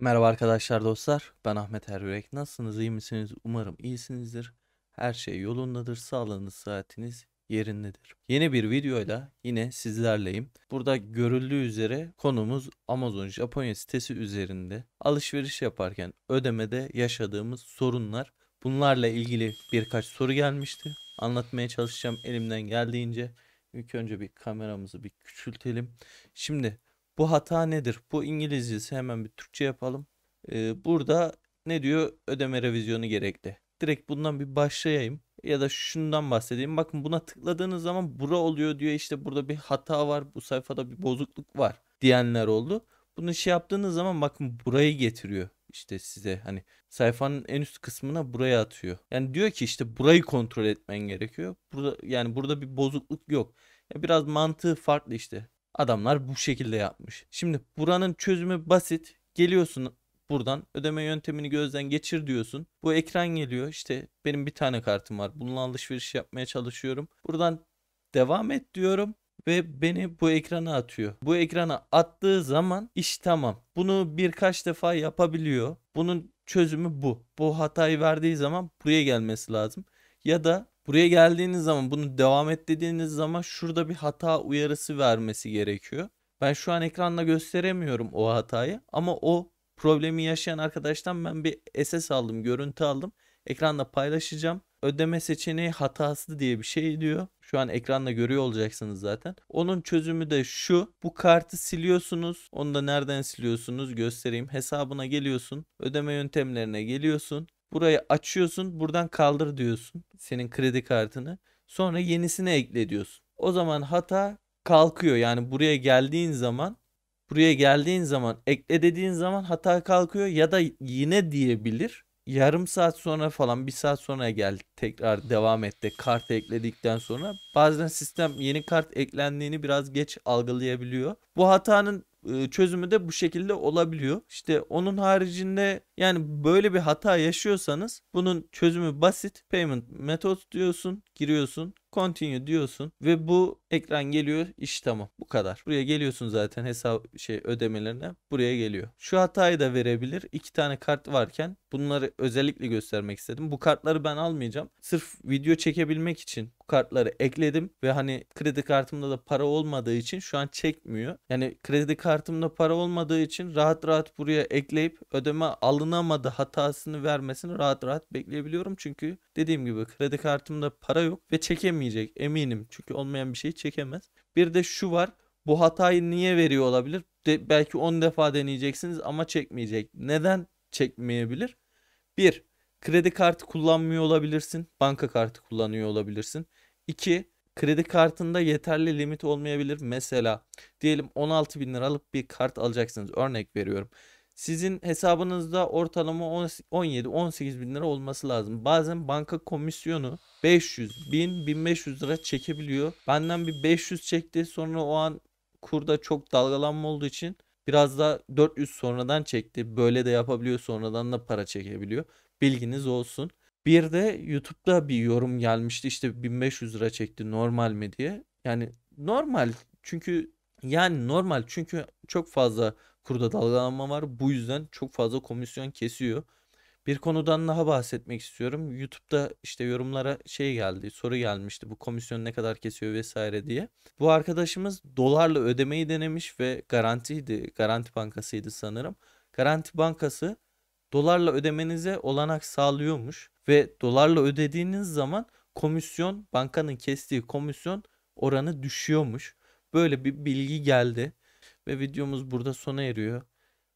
Merhaba arkadaşlar dostlar. Ben Ahmet Eryürek. Nasılsınız? iyi misiniz? Umarım iyisinizdir. Her şey yolundadır. Sağlığınız, saatiniz yerindedir. Yeni bir videoyla yine sizlerleyim. Burada görüldüğü üzere konumuz Amazon Japonya sitesi üzerinde alışveriş yaparken ödemede yaşadığımız sorunlar. Bunlarla ilgili birkaç soru gelmişti. Anlatmaya çalışacağım elimden geldiğince. İlk önce bir kameramızı bir küçültelim. Şimdi bu hata nedir? Bu İngilizcesi hemen bir Türkçe yapalım. Ee, burada ne diyor? Ödeme revizyonu gerekli. Direkt bundan bir başlayayım. Ya da şundan bahsedeyim. Bakın buna tıkladığınız zaman bura oluyor diyor. İşte burada bir hata var. Bu sayfada bir bozukluk var diyenler oldu. Bunu şey yaptığınız zaman bakın burayı getiriyor. İşte size hani sayfanın en üst kısmına buraya atıyor. Yani diyor ki işte burayı kontrol etmen gerekiyor. Burada yani burada bir bozukluk yok. Biraz mantığı farklı işte. Adamlar bu şekilde yapmış. Şimdi buranın çözümü basit. Geliyorsun buradan ödeme yöntemini gözden geçir diyorsun. Bu ekran geliyor. İşte benim bir tane kartım var. Bununla alışveriş yapmaya çalışıyorum. Buradan devam et diyorum ve beni bu ekrana atıyor. Bu ekrana attığı zaman iş tamam. Bunu birkaç defa yapabiliyor. Bunun çözümü bu. Bu hatayı verdiği zaman buraya gelmesi lazım. Ya da buraya geldiğiniz zaman bunu devam et dediğiniz zaman şurada bir hata uyarısı vermesi gerekiyor. Ben şu an ekranda gösteremiyorum o hatayı ama o problemi yaşayan arkadaştan ben bir SS aldım, görüntü aldım. Ekranda paylaşacağım. Ödeme seçeneği hatası diye bir şey diyor. Şu an ekranda görüyor olacaksınız zaten. Onun çözümü de şu. Bu kartı siliyorsunuz. Onu da nereden siliyorsunuz göstereyim. Hesabına geliyorsun. Ödeme yöntemlerine geliyorsun. Burayı açıyorsun. Buradan kaldır diyorsun. Senin kredi kartını. Sonra yenisini ekle diyorsun. O zaman hata kalkıyor. Yani buraya geldiğin zaman buraya geldiğin zaman ekle dediğin zaman hata kalkıyor ya da yine diyebilir. Yarım saat sonra falan bir saat sonra gel tekrar devam et de kart ekledikten sonra bazen sistem yeni kart eklendiğini biraz geç algılayabiliyor. Bu hatanın çözümü de bu şekilde olabiliyor. İşte onun haricinde yani böyle bir hata yaşıyorsanız bunun çözümü basit. Payment method diyorsun, giriyorsun, continue diyorsun ve bu ekran geliyor. İş tamam. Bu kadar. Buraya geliyorsun zaten hesap şey ödemelerine. Buraya geliyor. Şu hatayı da verebilir. İki tane kart varken bunları özellikle göstermek istedim. Bu kartları ben almayacağım. Sırf video çekebilmek için kartları ekledim ve hani kredi kartımda da para olmadığı için şu an çekmiyor. Yani kredi kartımda para olmadığı için rahat rahat buraya ekleyip ödeme alınamadı hatasını vermesini rahat rahat bekleyebiliyorum. Çünkü dediğim gibi kredi kartımda para yok ve çekemeyecek eminim. Çünkü olmayan bir şey çekemez. Bir de şu var. Bu hatayı niye veriyor olabilir? De, belki 10 defa deneyeceksiniz ama çekmeyecek. Neden çekmeyebilir? 1. Kredi kartı kullanmıyor olabilirsin. Banka kartı kullanıyor olabilirsin. 2. Kredi kartında yeterli limit olmayabilir. Mesela diyelim 16 bin liralık bir kart alacaksınız. Örnek veriyorum. Sizin hesabınızda ortalama 17-18 bin lira olması lazım. Bazen banka komisyonu 500, 1000, 1500 lira çekebiliyor. Benden bir 500 çekti. Sonra o an kurda çok dalgalanma olduğu için biraz da 400 sonradan çekti. Böyle de yapabiliyor. Sonradan da para çekebiliyor. Bilginiz olsun. Bir de YouTube'da bir yorum gelmişti işte 1500 lira çekti normal mi diye. Yani normal çünkü yani normal çünkü çok fazla kurda dalgalanma var. Bu yüzden çok fazla komisyon kesiyor. Bir konudan daha bahsetmek istiyorum. YouTube'da işte yorumlara şey geldi, soru gelmişti. Bu komisyon ne kadar kesiyor vesaire diye. Bu arkadaşımız dolarla ödemeyi denemiş ve garantiydi. Garanti Bankası'ydı sanırım. Garanti Bankası dolarla ödemenize olanak sağlıyormuş ve dolarla ödediğiniz zaman komisyon bankanın kestiği komisyon oranı düşüyormuş. Böyle bir bilgi geldi ve videomuz burada sona eriyor.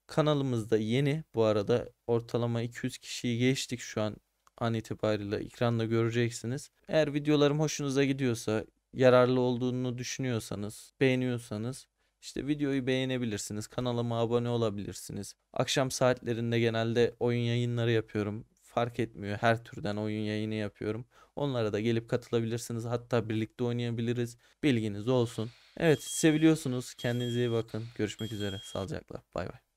Kanalımızda yeni bu arada ortalama 200 kişiyi geçtik şu an an itibariyle ekranda göreceksiniz. Eğer videolarım hoşunuza gidiyorsa, yararlı olduğunu düşünüyorsanız, beğeniyorsanız işte videoyu beğenebilirsiniz. Kanalıma abone olabilirsiniz. Akşam saatlerinde genelde oyun yayınları yapıyorum. Fark etmiyor. Her türden oyun yayını yapıyorum. Onlara da gelip katılabilirsiniz. Hatta birlikte oynayabiliriz. Bilginiz olsun. Evet seviliyorsunuz. Kendinize iyi bakın. Görüşmek üzere. Sağlıcakla. Bay bay.